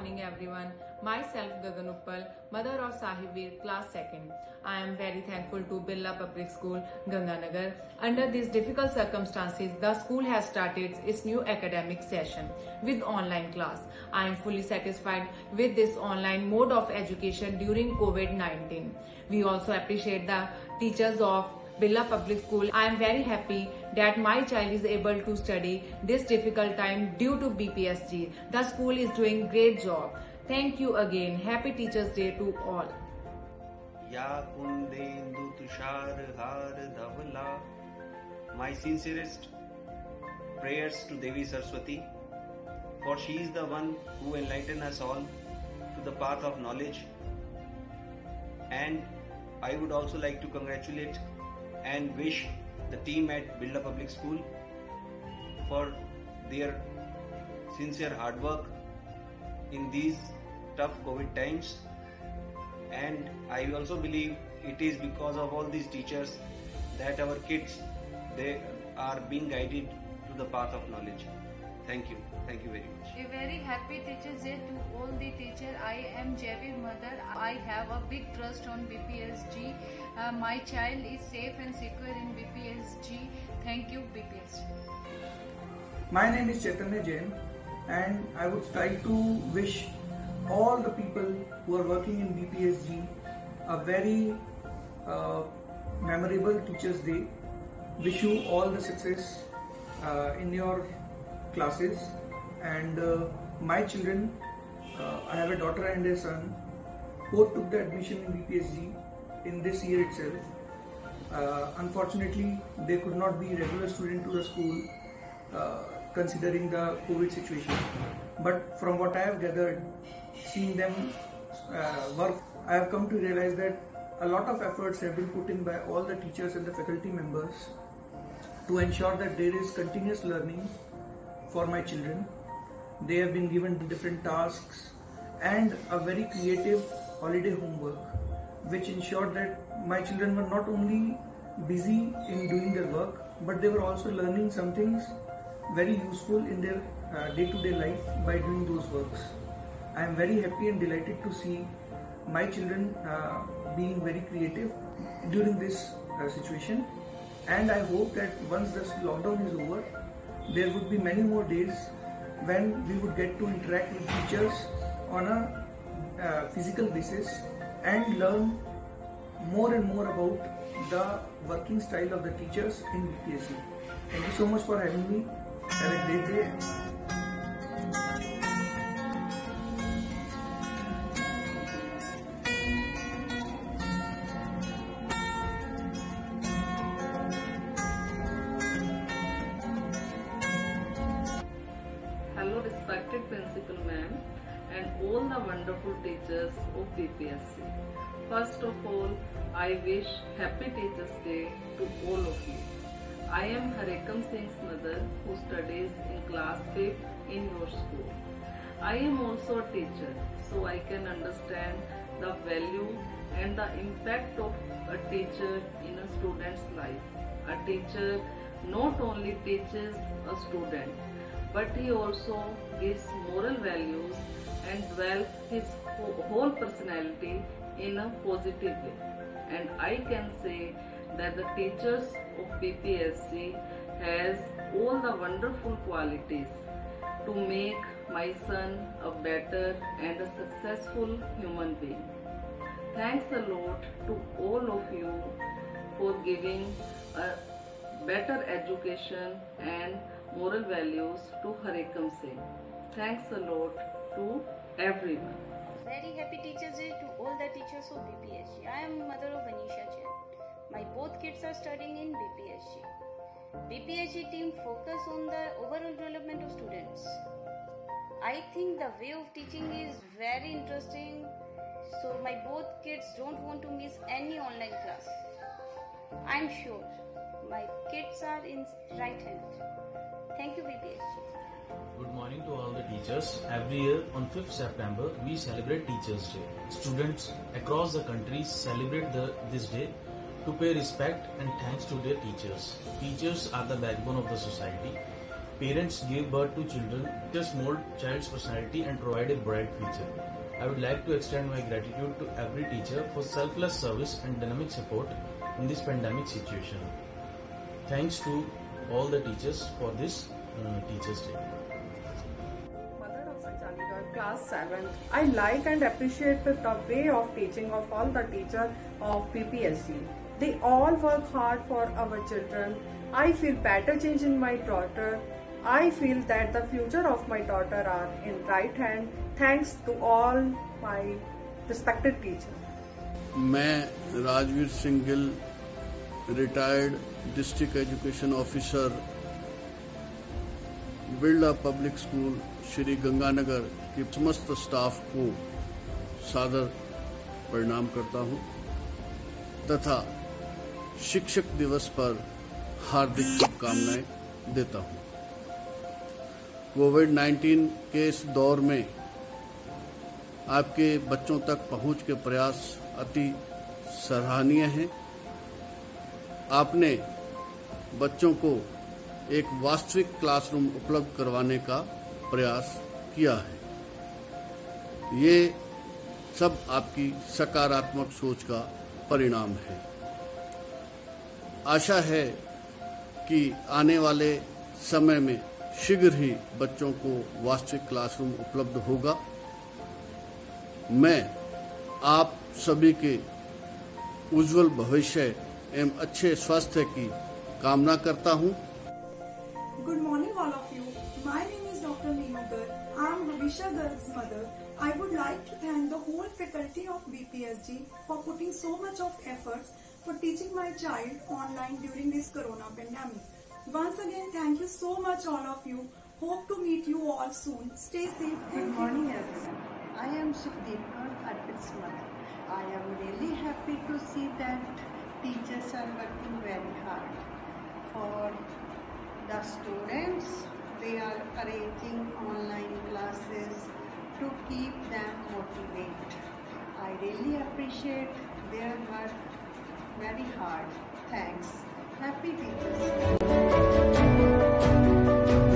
morning everyone. Myself Gagan Uppal, mother of Sahibir, class 2nd. I am very thankful to Birla Public School, Ganganagar. Under these difficult circumstances, the school has started its new academic session with online class. I am fully satisfied with this online mode of education during COVID-19. We also appreciate the teachers of Birla Public School. I am very happy that my child is able to study this difficult time due to BPSG. The school is doing great job. Thank you again. Happy Teachers Day to all. या तुषार हार धवला my sincerest prayers to Devi Saraswati, for she is the one who enlightened us all to the path of knowledge. And I would also like to congratulate and wish the team at Birla Public School for their sincere hard work in these tough COVID times. And I also believe it is because of all these teachers that our kids they are being guided to the path of knowledge. Thank you. Thank you very much. A very happy Teachers Day to all the teacher. I am Javi mother. I have a big trust on BPSG. Uh, my child is safe and secure in BPSG. Thank you BPSG. My name is Chaitanya Jain and I would like to wish all the people who are working in BPSG a very uh, memorable Teachers Day. Wish you all the success uh, in your classes and uh, my children, uh, I have a daughter and a son, both took the admission in BPSG in this year itself. Uh, unfortunately, they could not be regular student to the school uh, considering the COVID situation. But from what I have gathered, seeing them uh, work, I have come to realize that a lot of efforts have been put in by all the teachers and the faculty members to ensure that there is continuous learning for my children. They have been given different tasks and a very creative holiday homework, which ensured that my children were not only busy in doing their work, but they were also learning some things very useful in their day to day life by doing those works. I am very happy and delighted to see my children uh, being very creative during this uh, situation and I hope that once this lockdown is over there would be many more days when we would get to interact with teachers on a uh, physical basis and learn more and more about the working style of the teachers in BPSG. Thank you so much for having me. Have a great day. Respected principal ma'am and all the wonderful teachers of BPSG. First of all, I wish happy teachers day to all of you. I am Harekam Singh's mother who studies in class 5 in your school. I am also a teacher so I can understand the value and the impact of a teacher in a student's life. A teacher not only teaches a student but he also gives moral values and develops his whole personality in a positive way. And I can say that the teachers of BPSG has all the wonderful qualities to make my son a better and a successful human being. Thanks a lot to all of you for giving a better education and moral values to Harekam Singh. Thanks a lot to everyone. Very happy Teachers Day to all the teachers of BPSG. I am mother of Anisha Jain. My both kids are studying in BPSG. BPSG team focus on the overall development of students. I think the way of teaching is very interesting. So my both kids don't want to miss any online class. I'm sure my kids are in right hand. Thank you, BPSG. Good morning to all the teachers. Every year on 5th September, we celebrate Teachers' Day. Students across the country celebrate the, this day to pay respect and thanks to their teachers. Teachers are the backbone of the society. Parents give birth to children, just mold child's personality and provide a bright future. I would like to extend my gratitude to every teacher for selfless service and dynamic support in this pandemic situation thanks to all the teachers for this uh, Teachers Day. Class 7. I like and appreciate the way of teaching of all the teachers of BPSG. They all work hard for our children. I feel better change in my daughter. I feel that the future of my daughter are in right hand thanks to all my respected teachers. मैं Rajveer Singhal retired district education officer Birla public school Shri Ganganagar के समस्त staff को सादर प्रणाम करता हूँ तथा शिक्षक दिवस पर हार्दिक शुभकामनाएँ देता हूँ। कोविड 19 के इस दौर में आपके बच्चों तक पहुँच के प्रयास अति सराहनीय हैं। आपने बच्चों को एक वास्तविक क्लासरूम उपलब्ध करवाने का प्रयास किया है। ये सब आपकी सकारात्मक सोच का परिणाम है। आशा है कि आने वाले समय में शीघ्र ही बच्चों को वास्तविक क्लासरूम उपलब्ध होगा। मैं आप सभी के उज्जवल भविष्य एवं अच्छे स्वास्थ्य की कामना करता हूँ। Good morning all of you my name is doctor Meenu I am Ravisha girls mother I would like to thank the whole faculty of BPSG for putting so much of effort for teaching my child online during this corona pandemic once again thank you so much all of you hope to meet you all soon stay safe good morning I am Sukhdeep Arpit mother I am really happy to see that teachers are working very hard for the students. They are arranging online classes to keep them motivated. I really appreciate their work very hard. Thanks. Happy Teachers Day.